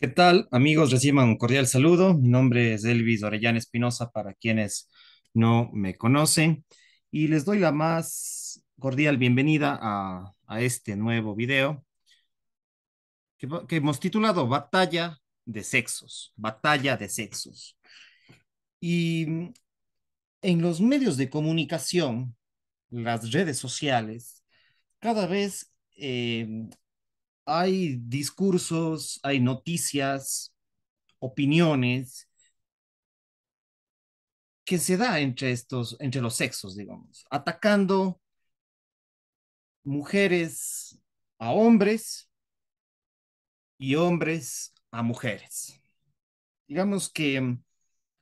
¿Qué tal, amigos? Reciban un cordial saludo. Mi nombre es Elvis Orellana Espinosa para quienes no me conocen y les doy la más cordial bienvenida a, este nuevo video que, que hemos titulado Batalla de Sexos, Batalla de Sexos. Y en los medios de comunicación, las redes sociales, cada vez eh, hay discursos, hay noticias, opiniones que se da entre estos, entre los sexos, digamos, atacando mujeres a hombres y hombres a mujeres. Digamos que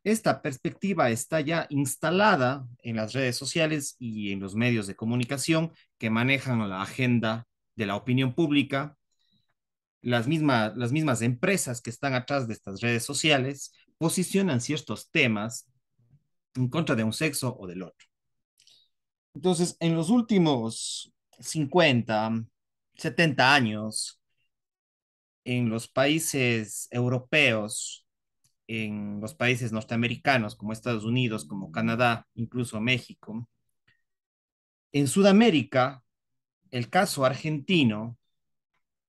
esta perspectiva está ya instalada en las redes sociales y en los medios de comunicación que manejan la agenda de la opinión pública las, misma, las mismas empresas que están atrás de estas redes sociales posicionan ciertos temas en contra de un sexo o del otro. Entonces, en los últimos 50, 70 años, en los países europeos, en los países norteamericanos como Estados Unidos, como Canadá, incluso México, en Sudamérica, el caso argentino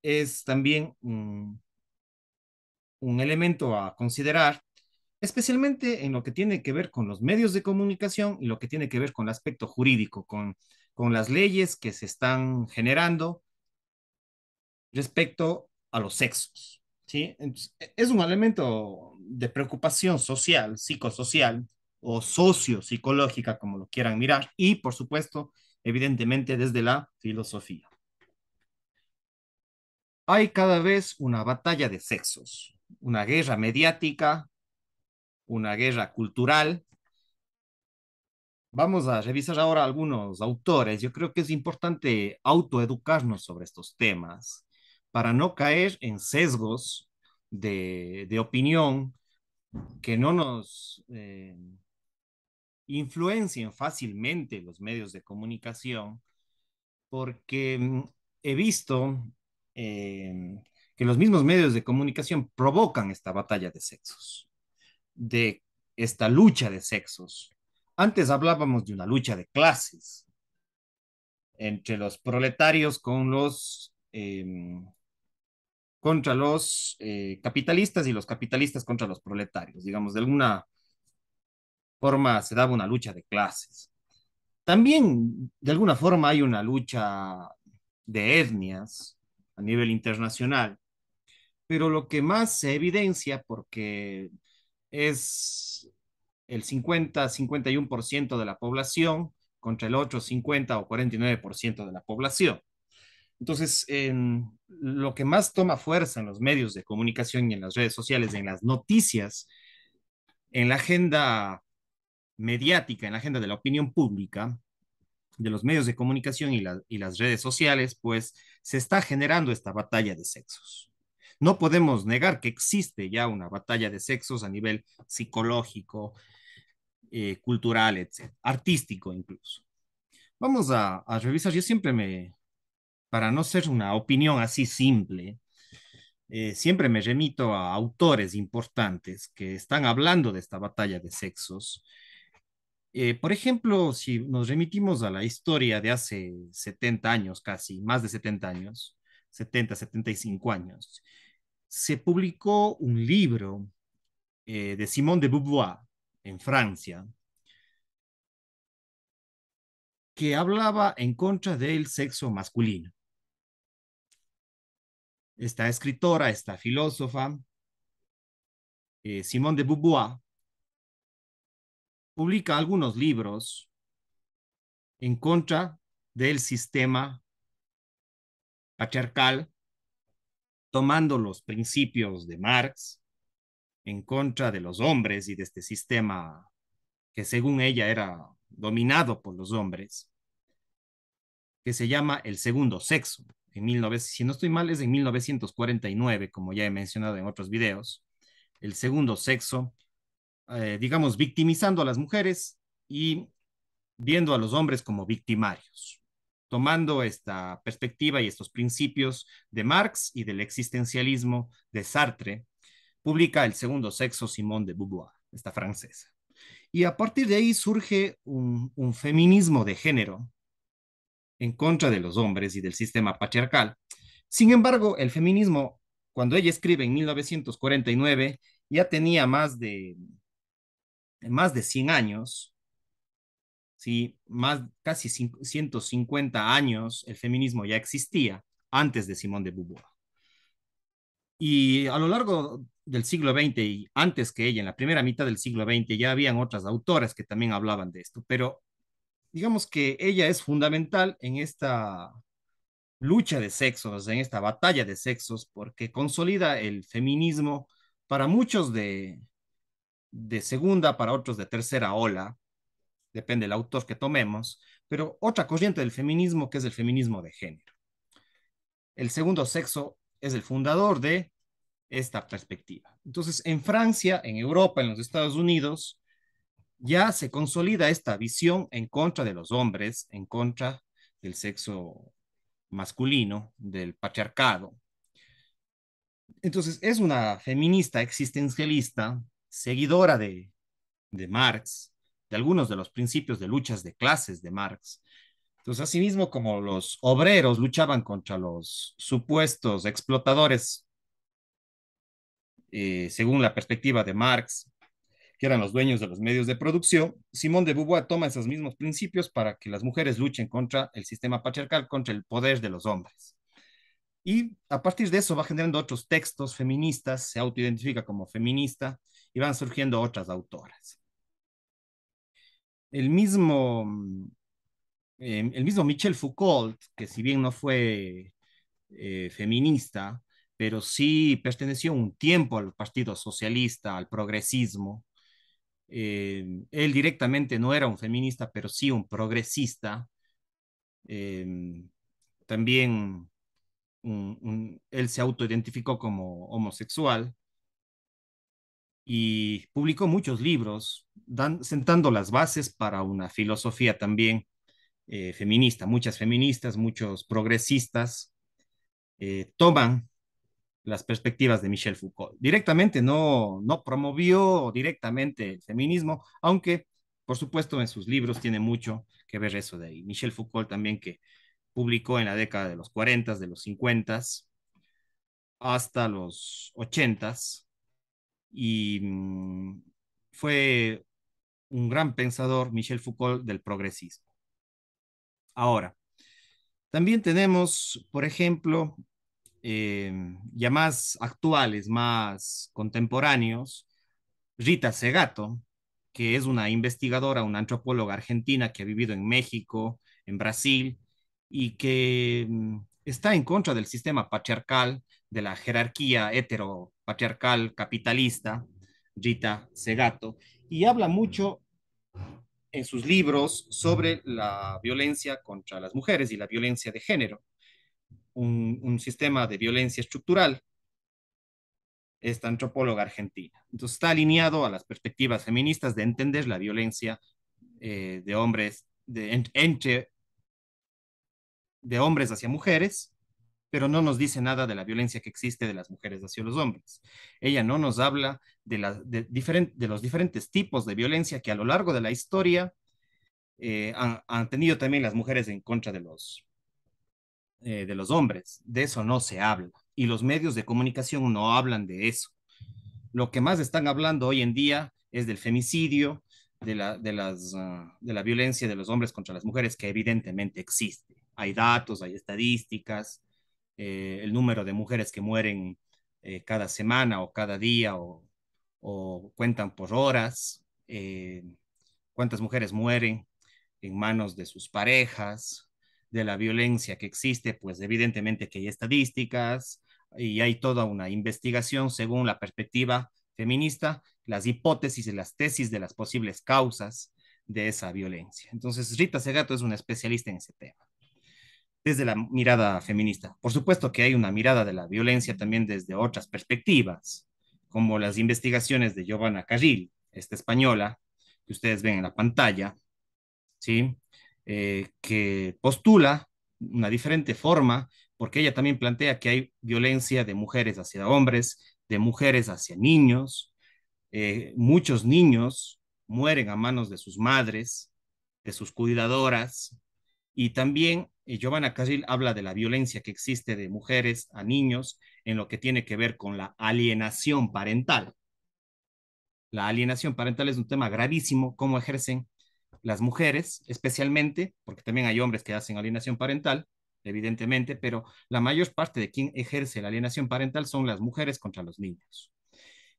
es también un, elemento a considerar, especialmente en lo que tiene que ver con los medios de comunicación y lo que tiene que ver con el aspecto jurídico, con, con las leyes que se están generando respecto a los sexos. ¿sí? Entonces, es un elemento de preocupación social, psicosocial o socio-psicológica, como lo quieran mirar, y por supuesto, evidentemente desde la filosofía hay cada vez una batalla de sexos, una guerra mediática, una guerra cultural. Vamos a revisar ahora algunos autores. Yo creo que es importante autoeducarnos sobre estos temas para no caer en sesgos de, opinión que no nos eh, influencien fácilmente los medios de comunicación, porque mm, he visto eh, que los mismos medios de comunicación provocan esta batalla de sexos, de esta lucha de sexos. Antes hablábamos de una lucha de clases entre los proletarios con los eh, contra los eh, capitalistas y los capitalistas contra los proletarios. Digamos, de alguna forma se daba una lucha de clases. También, de alguna forma, hay una lucha de etnias, a nivel internacional. Pero lo que más se evidencia, porque es el 50-51% de la población contra el otro 50 o 49% de la población. Entonces, en, lo que más toma fuerza en los medios de comunicación y en las redes sociales, en las noticias, en la agenda mediática, en la agenda de la opinión pública, de los medios de comunicación y, la, y las redes sociales, pues se está generando esta batalla de sexos. No podemos negar que existe ya una batalla de sexos a nivel psicológico, eh, cultural, etc., artístico incluso. Vamos a, revisar, yo siempre me, para no ser una opinión así simple, eh, siempre me remito a autores importantes que están hablando de esta batalla de sexos eh, por ejemplo, si nos remitimos a la historia de hace 70 años, casi, más de 70 años, 70, 75 años, se publicó un libro eh, de Simone de Beauvoir en Francia que hablaba en contra del sexo masculino. Esta escritora, esta filósofa, eh, Simone de Beauvoir, publica algunos libros en contra del sistema patriarcal, tomando los principios de Marx en contra de los hombres y de este sistema que según ella era dominado por los hombres, que se llama el segundo sexo. En 19, si no estoy mal, es en 1949, como ya he mencionado en otros videos. El segundo sexo eh, digamos, victimizando a las mujeres y viendo a los hombres como victimarios, tomando esta perspectiva y estos principios de Marx y del existencialismo de Sartre, publica El segundo sexo Simone de Beauvoir, esta francesa. Y a partir de ahí surge un, un feminismo de género en contra de los hombres y del sistema patriarcal. Sin embargo, el feminismo, cuando ella escribe en 1949, ya tenía más de, más de 100 años, ¿sí? más, casi 150 años, el feminismo ya existía antes de Simone de Beauvoir. Y a lo largo del siglo XX y antes que ella, en la primera mitad del siglo XX, ya habían otras autoras que también hablaban de esto, pero digamos que ella es fundamental en esta lucha de sexos, en esta batalla de sexos, porque consolida el feminismo para muchos de, de segunda, para otros de tercera ola, depende del autor que tomemos, pero otra corriente del feminismo que es el feminismo de género. El segundo sexo es el fundador de esta perspectiva. Entonces, en Francia, en Europa, en los Estados Unidos, ya se consolida esta visión en contra de los hombres, en contra del sexo masculino, del patriarcado. Entonces, es una feminista existencialista, seguidora de, Marx, de algunos de los principios de luchas de clases de Marx. Entonces, asimismo como los obreros luchaban contra los supuestos explotadores, eh, según la perspectiva de Marx, que eran los dueños de los medios de producción, Simón de Beauvoir toma esos mismos principios para que las mujeres luchen contra el sistema patriarcal, contra el poder de los hombres. Y a partir de eso va generando otros textos feministas, se autoidentifica como feminista y van surgiendo otras autoras. El mismo, eh, el mismo Michel Foucault, que si bien no fue eh, feminista, pero sí perteneció un tiempo al Partido Socialista, al progresismo, eh, él directamente no era un feminista, pero sí un progresista. Eh, también él se autoidentificó como homosexual y publicó muchos libros, sentando las bases para una filosofía también eh, feminista. Muchas feministas, muchos progresistas toman las perspectivas de Michel Foucault. Directamente no, no promovió directamente el feminismo, aunque por supuesto en sus libros tiene mucho que ver eso de ahí. Michel Foucault también que publicó en la década de los 40, de los 50 hasta los 80 y mm, fue un gran pensador, Michel Foucault, del progresismo. Ahora, también tenemos, por ejemplo, eh, ya más actuales, más contemporáneos, Rita Segato, que es una investigadora, una antropóloga argentina que ha vivido en México, en Brasil, y que mm, está en contra del sistema patriarcal, de la jerarquía heteropatriarcal capitalista, Rita Segato, y habla mucho en sus libros sobre la violencia contra las mujeres y la violencia de género un, sistema de violencia estructural, esta antropóloga argentina. Entonces está alineado a las perspectivas feministas de entender la violencia eh, de hombres, de, entre, de hombres hacia mujeres, pero no nos dice nada de la violencia que existe de las mujeres hacia los hombres. Ella no nos habla de, los diferentes tipos de violencia que a lo largo de la historia eh, han, tenido también las mujeres en contra de los, eh, de los hombres. De eso no se habla. Y los medios de comunicación no hablan de eso. Lo que más están hablando hoy en día es del femicidio, de la, de las, uh, de la violencia de los hombres contra las mujeres, que evidentemente existe. Hay datos, hay estadísticas, eh, el número de mujeres que mueren eh, cada semana o cada día o, cuentan por horas, eh, cuántas mujeres mueren en manos de sus parejas, de la violencia que existe, pues evidentemente que hay estadísticas y hay toda una investigación según la perspectiva feminista, las hipótesis y las tesis de las posibles causas de esa violencia. Entonces, Rita Segato es una especialista en ese tema, desde la mirada feminista. Por supuesto que hay una mirada de la violencia también desde otras perspectivas, como las investigaciones de Giovanna Carril, esta española, que ustedes ven en la pantalla, ¿sí? Eh, que postula una diferente forma, porque ella también plantea que hay violencia de mujeres hacia hombres, de mujeres hacia niños. Eh, muchos niños mueren a manos de sus madres, de sus cuidadoras, y también Giovanna Carril habla de la violencia que existe de mujeres a niños en lo que tiene que ver con la alienación parental. La alienación parental es un tema gravísimo, cómo ejercen las mujeres, especialmente, porque también hay hombres que hacen alienación parental, evidentemente, pero la mayor parte de quien ejerce la alienación parental son las mujeres contra los niños.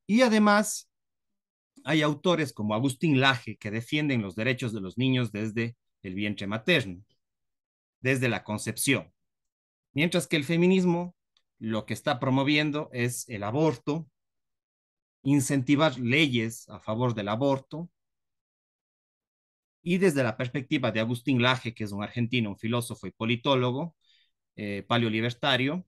Y además, hay autores como Agustín Laje que defienden los derechos de los niños desde el vientre materno, desde la concepción. Mientras que el feminismo lo que está promoviendo es el aborto, incentivar leyes a favor del aborto, y desde la perspectiva de Agustín Laje, que es un argentino, un filósofo y politólogo, eh, paleolibertario,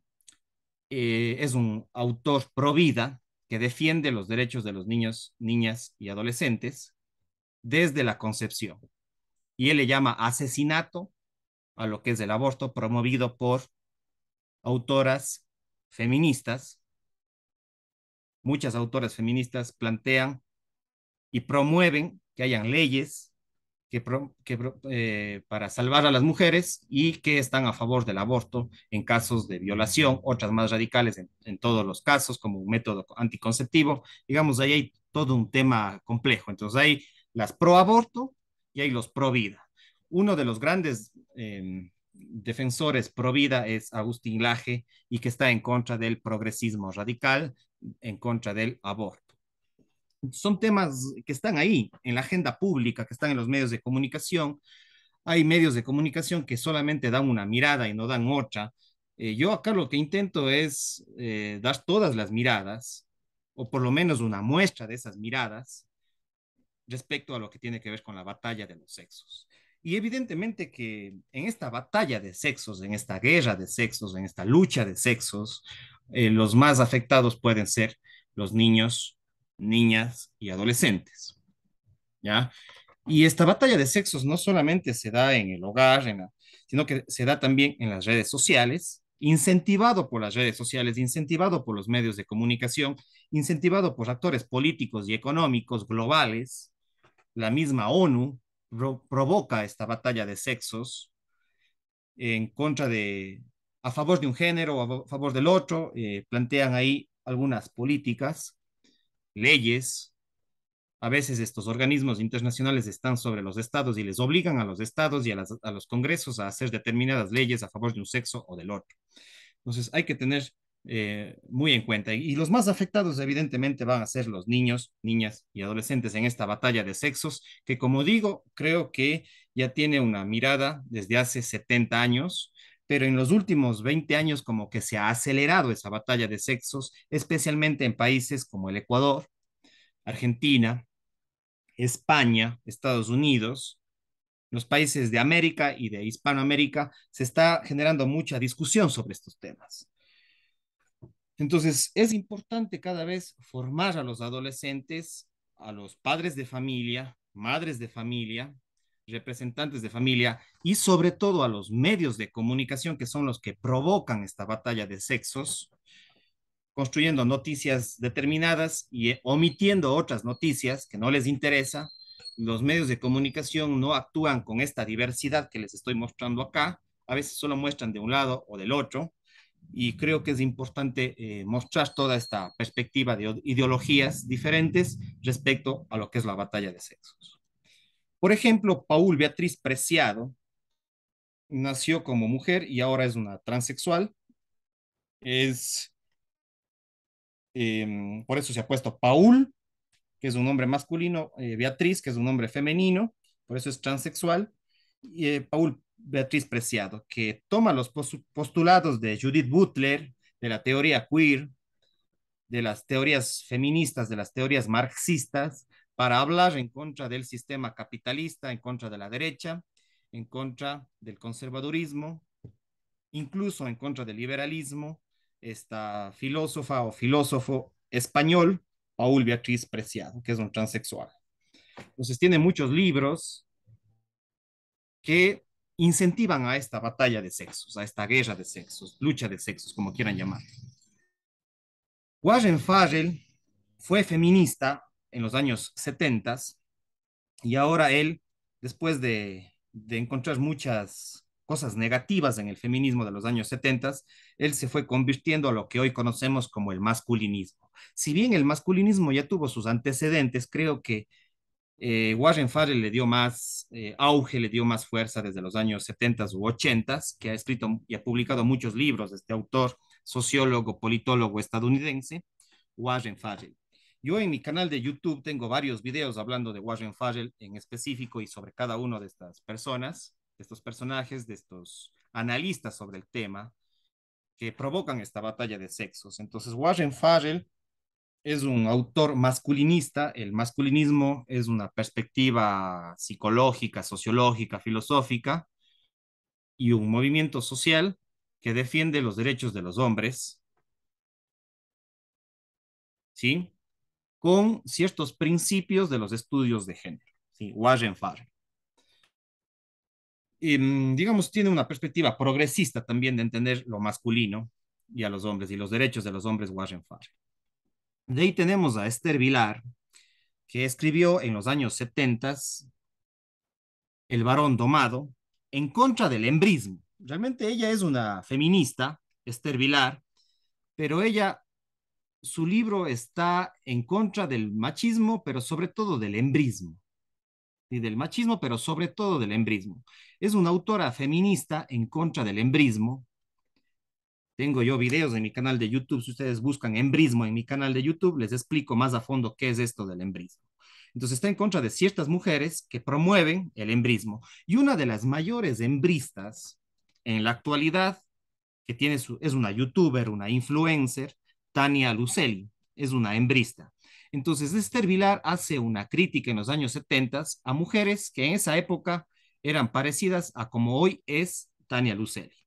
eh, es un autor pro vida que defiende los derechos de los niños, niñas y adolescentes desde la concepción. Y él le llama asesinato a lo que es el aborto promovido por autoras feministas. Muchas autoras feministas plantean y promueven que hayan leyes que, eh, para salvar a las mujeres y que están a favor del aborto en casos de violación, otras más radicales en, en todos los casos como un método anticonceptivo. Digamos, ahí hay todo un tema complejo. Entonces hay las pro aborto y hay los pro vida. Uno de los grandes eh, defensores pro vida es Agustín Laje y que está en contra del progresismo radical, en contra del aborto son temas que están ahí en la agenda pública, que están en los medios de comunicación. Hay medios de comunicación que solamente dan una mirada y no dan otra. Eh, yo acá lo que intento es eh, dar todas las miradas, o por lo menos una muestra de esas miradas, respecto a lo que tiene que ver con la batalla de los sexos. Y evidentemente que en esta batalla de sexos, en esta guerra de sexos, en esta lucha de sexos, eh, los más afectados pueden ser los niños, niñas y adolescentes. ¿Ya? Y esta batalla de sexos no solamente se da en el hogar, sino que se da también en las redes sociales, incentivado por las redes sociales, incentivado por los medios de comunicación, incentivado por actores políticos y económicos globales. La misma ONU provoca esta batalla de sexos en contra de, a favor de un género o a favor del otro, eh, plantean ahí algunas políticas leyes. A veces estos organismos internacionales están sobre los estados y les obligan a los estados y a, los congresos a hacer determinadas leyes a favor de un sexo o del otro. Entonces hay que tener eh, muy en cuenta. Y los más afectados, evidentemente, van a ser los niños, niñas y adolescentes en esta batalla de sexos, que como digo, creo que ya tiene una mirada desde hace 70 años, pero en los últimos 20 años como que se ha acelerado esa batalla de sexos, especialmente en países como el Ecuador, Argentina, España, Estados Unidos, los países de América y de Hispanoamérica, se está generando mucha discusión sobre estos temas. Entonces, es importante cada vez formar a los adolescentes, a los padres de familia, madres de familia, representantes de familia y sobre todo a los medios de comunicación que son los que provocan esta batalla de sexos, construyendo noticias determinadas y eh, omitiendo otras noticias que no les interesa. Los medios de comunicación no actúan con esta diversidad que les estoy mostrando acá, a veces solo muestran de un lado o del otro, y creo que es importante eh, mostrar toda esta perspectiva de ideologías diferentes respecto a lo que es la batalla de sexos. Por ejemplo, Paul Beatriz Preciado nació como mujer y ahora es una transexual. Es, em, por eso se ha puesto Paul, que es un nombre masculino, eh, Beatriz, que es un nombre femenino, por eso es transexual, y eh, Paul Beatriz Preciado, que toma los postulados de Judith Butler, de la teoría queer, de las teorías feministas, de las teorías marxistas, para hablar en contra del sistema capitalista, en contra de la derecha, en contra del conservadurismo, incluso en contra del liberalismo, esta filósofa o filósofo español, Paul Beatriz Preciado, que es un transexual. Entonces tiene muchos libros que incentivan a esta batalla de sexos, a esta guerra de sexos, lucha de sexos, como quieran llamar. Warren Farrell fue feminista en los años 70 y ahora él, después de, de encontrar muchas cosas negativas en el feminismo de los años 70, él se fue convirtiendo a lo que hoy conocemos como el masculinismo. Si bien el masculinismo ya tuvo sus antecedentes, creo que eh, Warren Farrell le dio más eh, auge, le dio más fuerza desde los años 70 u 80, que ha escrito y ha publicado muchos libros, este autor, sociólogo, politólogo estadounidense, Warren Farrell. Yo en mi canal de YouTube tengo varios videos hablando de Warren Farrell en específico y sobre cada una de estas personas, de estos personajes, de estos analistas sobre el tema que provocan esta batalla de sexos. Entonces, Warren Farrell es un autor masculinista. El masculinismo es una perspectiva psicológica, sociológica, filosófica y un movimiento social que defiende los derechos de los hombres, ¿sí? Con ciertos principios de los estudios de género, ¿sí? Warren Farrell. Y, mm, digamos, tiene una perspectiva progresista también de entender lo masculino y a los hombres y los derechos de los hombres, Warren Farrell. De ahí tenemos a Esther Vilar, que escribió en los años 70 El varón domado en contra del embrismo. Realmente ella es una feminista, Esther Vilar, pero ella, su libro está en contra del machismo, pero sobre todo del embrismo. Y del machismo, pero sobre todo del embrismo. Es una autora feminista en contra del embrismo, tengo yo videos en mi canal de YouTube. Si ustedes buscan embrismo en mi canal de YouTube, les explico más a fondo qué es esto del embrismo. Entonces está en contra de ciertas mujeres que promueven el embrismo. Y una de las mayores embristas en la actualidad, que tiene su, es una youtuber, una influencer, Tania Lucelli, es una embrista. Entonces Esther Vilar hace una crítica en los años 70 a mujeres que en esa época eran parecidas a como hoy es Tania Lucelli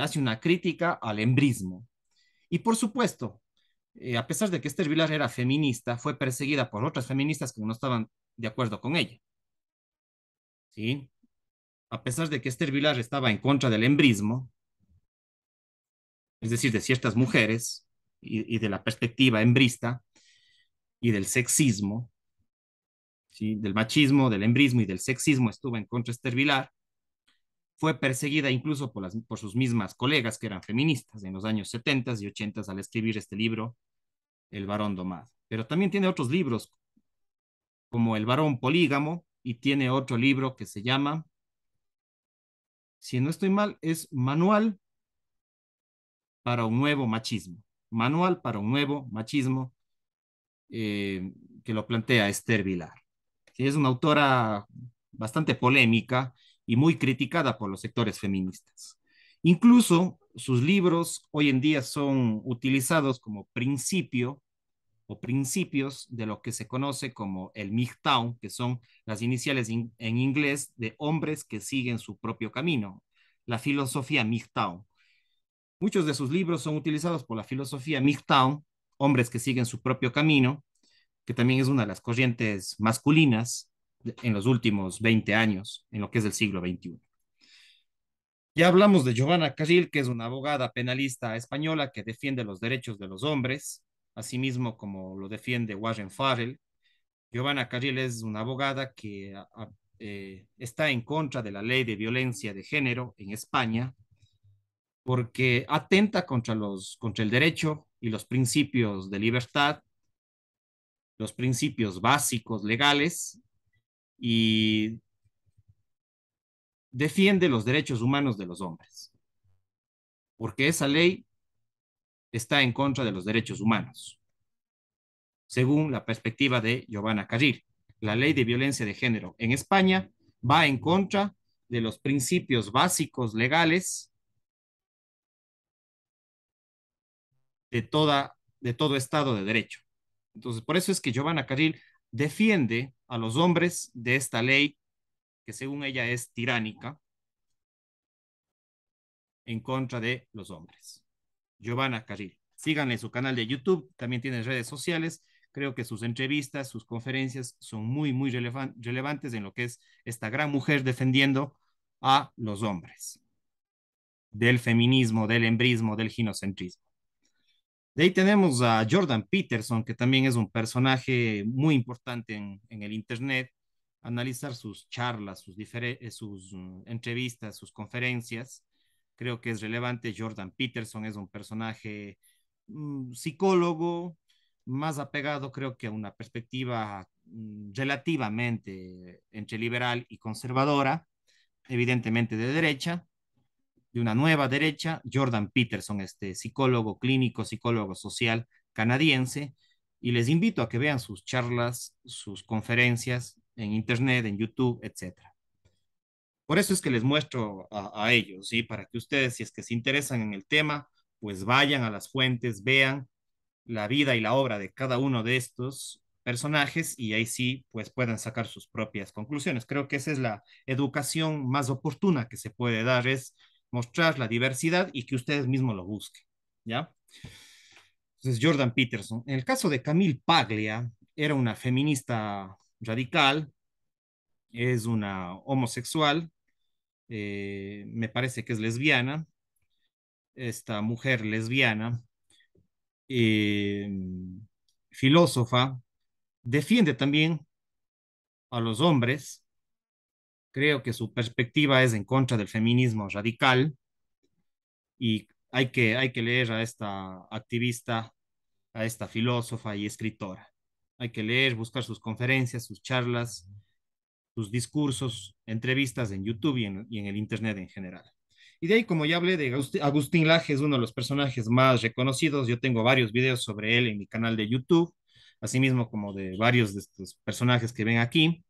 hace una crítica al embrismo. Y por supuesto, eh, a pesar de que Esther Vilar era feminista, fue perseguida por otras feministas que no estaban de acuerdo con ella. ¿Sí? A pesar de que Esther Vilar estaba en contra del embrismo, es decir, de ciertas mujeres y, y de la perspectiva embrista y del sexismo, ¿sí? del machismo, del embrismo y del sexismo, estuvo en contra de Esther Vilar fue perseguida incluso por, sus mismas colegas que eran feministas en los años 70 y 80 al escribir este libro, El varón domado. Pero también tiene otros libros, como El varón polígamo, y tiene otro libro que se llama, si no estoy mal, es Manual para un nuevo machismo. Manual para un nuevo machismo, eh, que lo plantea Esther Vilar. es una autora bastante polémica y muy criticada por los sectores feministas. Incluso sus libros hoy en día son utilizados como principio o principios de lo que se conoce como el MGTOW, que son las iniciales en inglés de hombres que siguen su propio camino, la filosofía MGTOW. Muchos de sus libros son utilizados por la filosofía MGTOW, hombres que siguen su propio camino, que también es una de las corrientes masculinas en los últimos 20 años, en lo que es el siglo XXI. Ya hablamos de Giovanna Carril, que es una abogada penalista española que defiende los derechos de los hombres, asimismo como lo defiende Warren Farrell. Giovanna Carril es una abogada que eh, está en contra de la ley de violencia de género en España porque atenta contra, los, contra el derecho y los principios de libertad, los principios básicos legales y defiende los derechos humanos de los hombres, porque esa ley está en contra de los derechos humanos, según la perspectiva de Giovanna Carril. La ley de violencia de género en España va en contra de los principios básicos legales de, toda, de todo Estado de Derecho. Entonces, por eso es que Giovanna Carril defiende a los hombres de esta ley que según ella es tiránica en contra de los hombres. Giovanna Carril. Síganle su canal de YouTube, también tiene redes sociales. Creo que sus entrevistas, sus conferencias son muy, muy relevantes en lo que es esta gran mujer defendiendo a los hombres del feminismo, del embrismo, del ginocentrismo. De ahí tenemos a Jordan Peterson, que también es un personaje muy importante en, en el Internet. Analizar sus charlas, sus, eh, sus um, entrevistas, sus conferencias. Creo que es relevante. Jordan Peterson es un personaje um, psicólogo, más apegado creo que a una perspectiva um, relativamente entre liberal y conservadora, evidentemente de derecha, de una nueva derecha, Jordan Peterson, este psicólogo clínico, psicólogo social canadiense, y les invito a que vean sus charlas, sus conferencias en Internet, en YouTube, etc. Por eso es que les muestro a, ellos, ¿sí? Para que ustedes, si es que se interesan en el tema, pues vayan a las fuentes, vean la vida y la obra de cada uno de estos personajes y ahí sí, pues puedan sacar sus propias conclusiones. Creo que esa es la educación más oportuna que se puede dar, es mostrar la diversidad y que ustedes mismos lo busquen, ¿ya? Entonces, Jordan Peterson. En el caso de Camille Paglia, era una feminista radical, es una homosexual, eh, me parece que es lesbiana, esta mujer lesbiana, eh, filósofa, defiende también a los hombres, Creo que su perspectiva es en contra del feminismo radical y hay que, hay que leer a esta activista, a esta filósofa y escritora. Hay que leer, buscar sus conferencias, sus charlas, sus discursos, entrevistas en YouTube y en, el Internet en general. Y de ahí, como ya hablé de Agustín Laje, es uno de los personajes más reconocidos. Yo tengo varios videos sobre él en mi canal de YouTube, asimismo como de varios de estos personajes que ven aquí.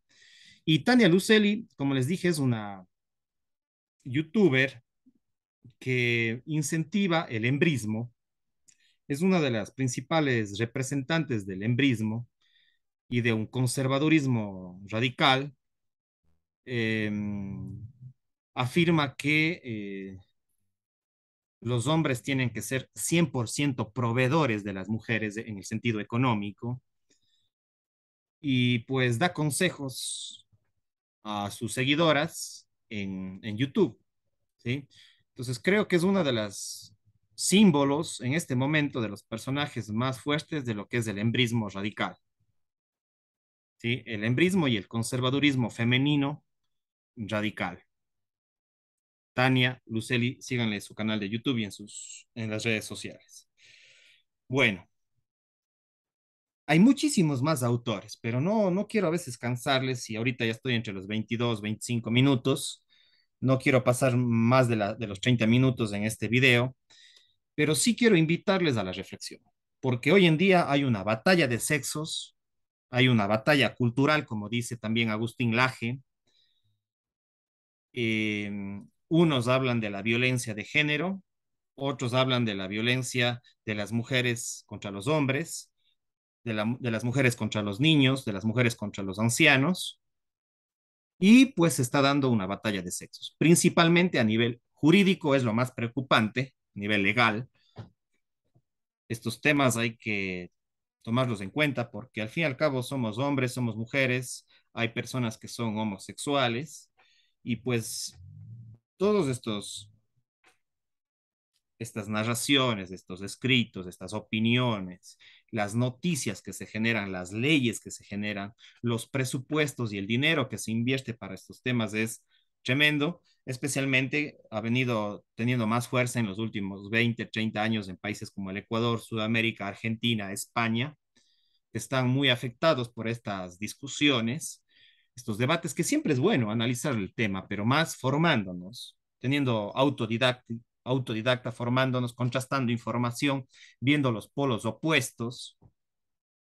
Y Tania Lucelli, como les dije, es una youtuber que incentiva el embrismo, es una de las principales representantes del embrismo y de un conservadurismo radical. Eh, afirma que eh, los hombres tienen que ser 100% proveedores de las mujeres en el sentido económico y pues da consejos a sus seguidoras en, en YouTube, ¿sí? Entonces creo que es una de las símbolos en este momento de los personajes más fuertes de lo que es el embrismo radical. ¿Sí? El embrismo y el conservadurismo femenino radical. Tania Luceli, síganle su canal de YouTube y en, sus, en las redes sociales. Bueno, hay muchísimos más autores, pero no, no quiero a veces cansarles y ahorita ya estoy entre los 22, 25 minutos. No quiero pasar más de, la, de los 30 minutos en este video, pero sí quiero invitarles a la reflexión, porque hoy en día hay una batalla de sexos, hay una batalla cultural, como dice también Agustín Laje. Eh, unos hablan de la violencia de género, otros hablan de la violencia de las mujeres contra los hombres, de, la, de las mujeres contra los niños, de las mujeres contra los ancianos, y pues se está dando una batalla de sexos. Principalmente a nivel jurídico es lo más preocupante, a nivel legal. Estos temas hay que tomarlos en cuenta porque al fin y al cabo somos hombres, somos mujeres, hay personas que son homosexuales y pues todos estos estas narraciones, estos escritos, estas opiniones, las noticias que se generan, las leyes que se generan, los presupuestos y el dinero que se invierte para estos temas es tremendo. Especialmente ha venido teniendo más fuerza en los últimos 20, 30 años en países como el Ecuador, Sudamérica, Argentina, España, que están muy afectados por estas discusiones, estos debates, que siempre es bueno analizar el tema, pero más formándonos, teniendo autodidacta, autodidacta, formándonos, contrastando información, viendo los polos opuestos,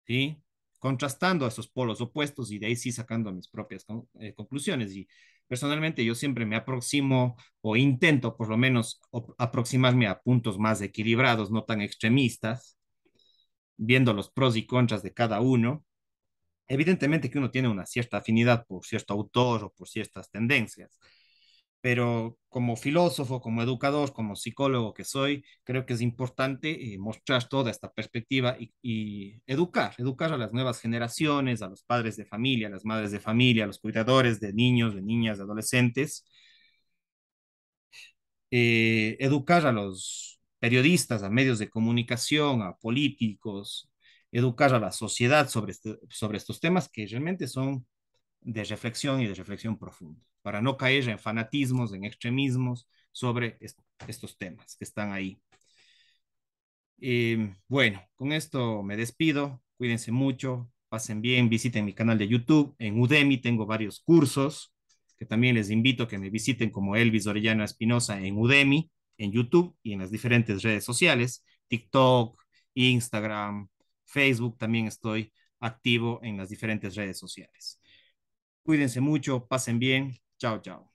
¿sí? Contrastando esos polos opuestos y de ahí sí sacando mis propias eh, conclusiones. Y personalmente yo siempre me aproximo o intento por lo menos aproximarme a puntos más equilibrados, no tan extremistas, viendo los pros y contras de cada uno. Evidentemente que uno tiene una cierta afinidad por cierto autor o por ciertas tendencias, pero como filósofo, como educador, como psicólogo que soy, creo que es importante eh, mostrar toda esta perspectiva y, educar, educar a las nuevas generaciones, a los padres de familia, a las madres de familia, a los cuidadores de niños, de niñas, de adolescentes, eh, educar a los periodistas, a medios de comunicación, a políticos, educar a la sociedad sobre, este, sobre estos temas que realmente son de reflexión y de reflexión profunda, para no caer en fanatismos, en extremismos sobre est estos temas que están ahí. Eh, bueno, con esto me despido. Cuídense mucho, pasen bien, visiten mi canal de YouTube. En Udemy tengo varios cursos que también les invito a que me visiten como Elvis Orellana Espinosa en Udemy, en YouTube y en las diferentes redes sociales, TikTok, Instagram, Facebook, también estoy activo en las diferentes redes sociales. Cuídense mucho, pasen bien. Chao, chao.